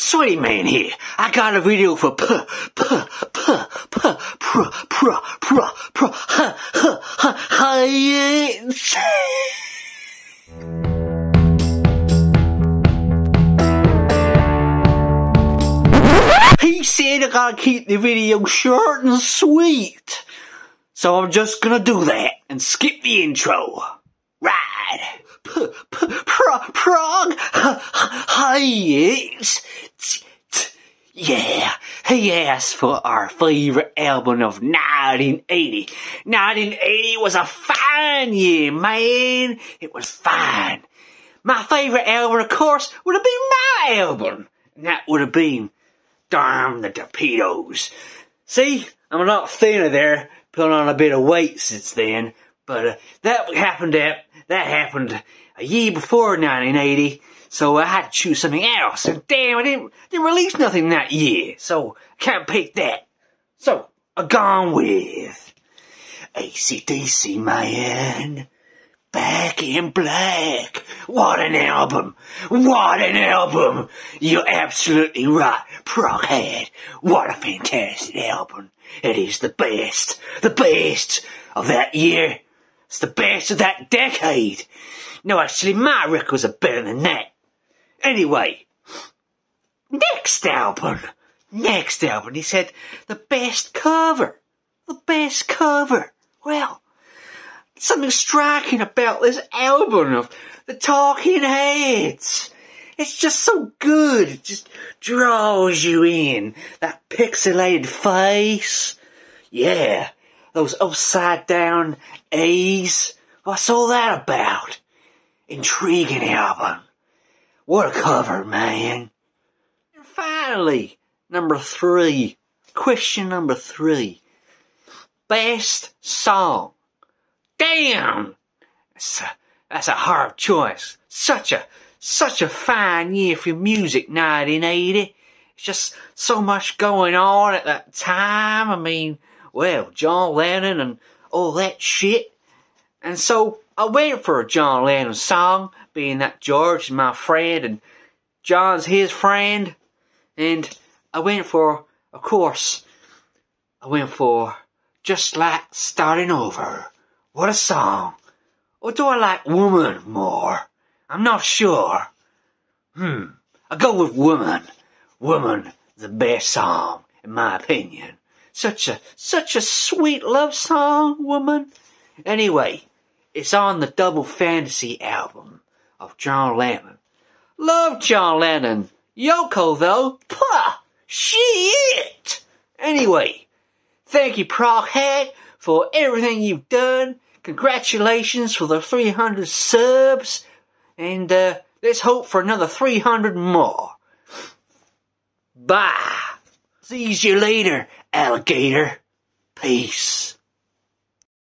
Sweaty Man here. I got a video for p p p p pr pr pr pr ha ha ha ha He said I gotta keep the video short and sweet. So I'm just gonna do that and skip the intro. Prog. T- Yeah, he asked for our favorite album of 1980. 1980 was a fine year, man. It was fine. My favorite album, of course, would have been my album. And that would have been Damn the Torpedoes. See, I'm a lot thinner there, put on a bit of weight since then, but uh, that happened at, that happened a year before 1980, so I had to choose something else, and damn, I didn't, didn't release nothing that year, so I can't pick that. So, I gone with ACDC, man. Back in Black. What an album. What an album. You're absolutely right, Proghat. What a fantastic album. It is the best. The best of that year. It's the best of that decade. No, actually, my records are better than that. Anyway, next album. Next album. He said, the best cover. The best cover. Well, something striking about this album of the Talking Heads. It's just so good. It just draws you in. That pixelated face. Yeah. Those upside down A's. What's all that about? Intriguing album. What a cover, man. And finally, number three. Question number three. Best song. Damn! That's a, that's a hard choice. Such a, such a fine year for music, 1980. It's just so much going on at that time. I mean, well, John Lennon and all that shit. And so I went for a John Lennon song, being that George is my friend and John's his friend. And I went for, of course, I went for Just Like Starting Over. What a song. Or do I like Woman more? I'm not sure. Hmm. I go with Woman. Woman, the best song, in my opinion. Such a, such a sweet love song, Woman. Anyway, it's on the Double Fantasy album of John Lennon. Love John Lennon. Yoko, though, puh, shit. Anyway, thank you, Proghat, for everything you've done. Congratulations for the 300 subs. And uh, let's hope for another 300 more. Bye. See you later, alligator. Peace.